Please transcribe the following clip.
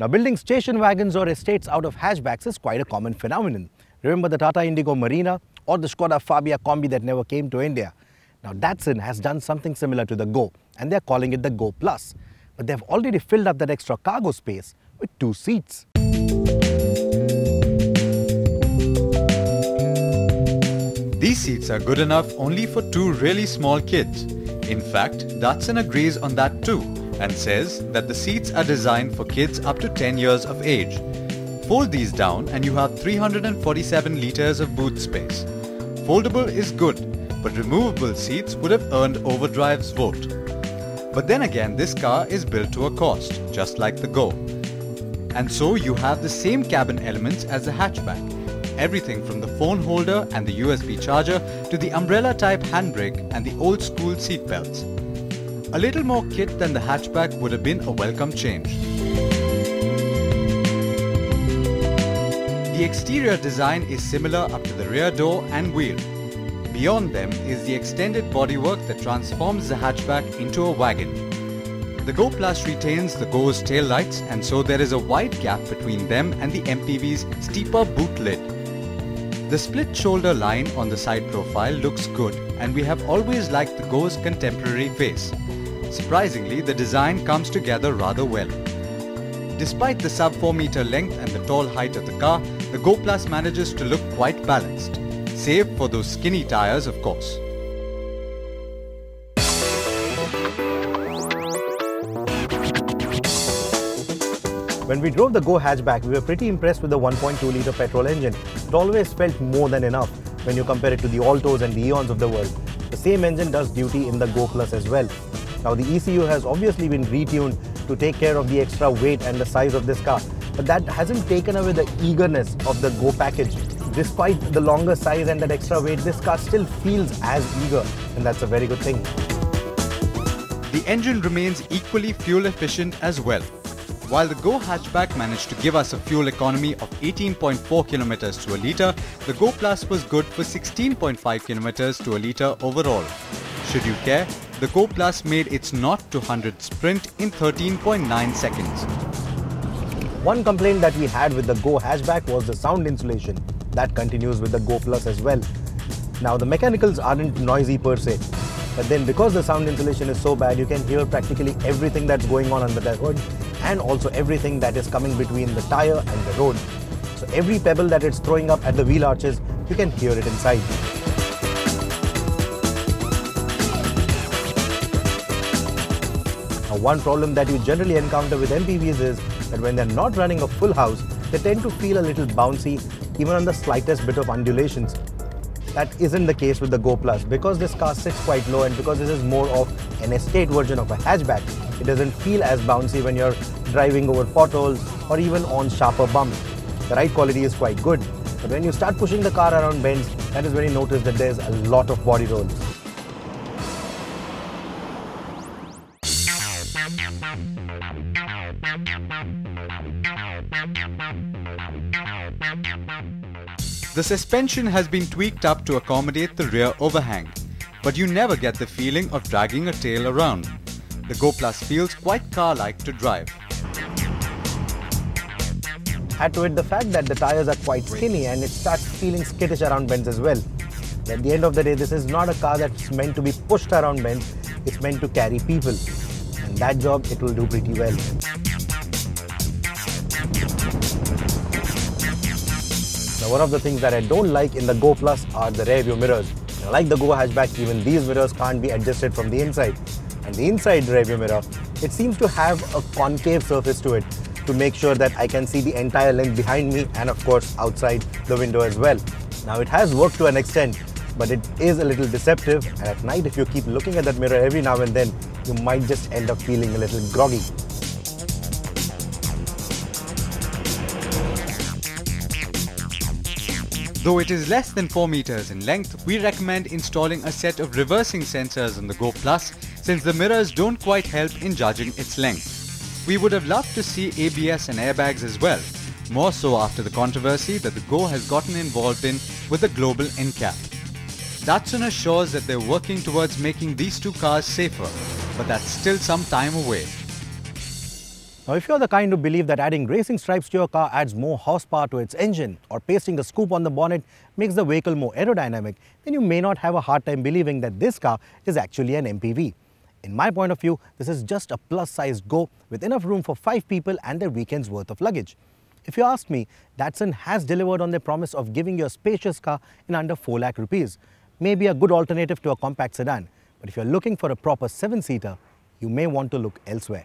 Now, building station wagons or estates out of hatchbacks is quite a common phenomenon. Remember the Tata Indigo Marina or the Skoda Fabia Combi that never came to India? Now, Datsun has done something similar to the Go, and they're calling it the Go Plus. But they've already filled up that extra cargo space with two seats. These seats are good enough only for two really small kids. In fact, Datsun agrees on that too and says that the seats are designed for kids up to 10 years of age. Fold these down and you have 347 litres of boot space. Foldable is good, but removable seats would have earned Overdrive's vote. But then again, this car is built to a cost, just like the Go. And so you have the same cabin elements as the hatchback. Everything from the phone holder and the USB charger to the umbrella type handbrake and the old school seat belts. A little more kit than the hatchback would have been a welcome change. The exterior design is similar up to the rear door and wheel. Beyond them is the extended bodywork that transforms the hatchback into a wagon. The Go Plus retains the Go's tail lights and so there is a wide gap between them and the MPV's steeper boot lid. The split shoulder line on the side profile looks good and we have always liked the Go's contemporary face. Surprisingly, the design comes together rather well. Despite the sub 4 meter length and the tall height of the car, the Go Plus manages to look quite balanced. Save for those skinny tires of course. When we drove the Go hatchback, we were pretty impressed with the 1.2 litre petrol engine. It always felt more than enough when you compare it to the Altos and the Eons of the world. The same engine does duty in the Go Plus as well. Now the ECU has obviously been retuned to take care of the extra weight and the size of this car, but that hasn't taken away the eagerness of the Go package. Despite the longer size and that extra weight, this car still feels as eager, and that's a very good thing. The engine remains equally fuel efficient as well. While the Go hatchback managed to give us a fuel economy of 18.4 km to a litre, the Go Plus was good for 16.5 km to a litre overall. Should you care, the Go Plus made its 0 to 100 sprint in 13.9 seconds. One complaint that we had with the Go hatchback was the sound insulation. That continues with the Go Plus as well. Now the mechanicals aren't noisy per se, but then because the sound insulation is so bad, you can hear practically everything that's going on under the hood and also everything that is coming between the tire and the road. So every pebble that it's throwing up at the wheel arches, you can hear it inside. Now one problem that you generally encounter with MPVs is that when they're not running a full house, they tend to feel a little bouncy even on the slightest bit of undulations. That isn't the case with the Go Plus because this car sits quite low and because this is more of an estate version of a hatchback, it doesn't feel as bouncy when you're driving over potholes or even on sharper bumps. The ride quality is quite good, but when you start pushing the car around bends, that is when you notice that there's a lot of body roll. The suspension has been tweaked up to accommodate the rear overhang, but you never get the feeling of dragging a tail around. The Go Plus feels quite car-like to drive. Add to it the fact that the tires are quite skinny and it starts feeling skittish around bends as well. At the end of the day, this is not a car that's meant to be pushed around bends, it's meant to carry people. And that job it will do pretty well. Now one of the things that I don't like in the Go Plus are the rear view mirrors. Now, like the Go hatchback, even these mirrors can't be adjusted from the inside. And the inside rear view mirror, it seems to have a concave surface to it to make sure that I can see the entire length behind me and of course outside the window as well. Now it has worked to an extent, but it is a little deceptive and at night if you keep looking at that mirror every now and then, you might just end up feeling a little groggy. Though it is less than 4 meters in length, we recommend installing a set of reversing sensors on the Go Plus since the mirrors don't quite help in judging its length. We would have loved to see ABS and airbags as well, more so after the controversy that the Go has gotten involved in with the global NCAP. Datsun assures that they're working towards making these two cars safer but that's still some time away. Now, if you're the kind who believe that adding racing stripes to your car adds more horsepower to its engine or pasting a scoop on the bonnet makes the vehicle more aerodynamic, then you may not have a hard time believing that this car is actually an MPV. In my point of view, this is just a plus-sized Go with enough room for five people and their weekend's worth of luggage. If you ask me, Datsun has delivered on their promise of giving you a spacious car in under 4 lakh rupees. Maybe a good alternative to a compact sedan. But if you're looking for a proper seven-seater, you may want to look elsewhere.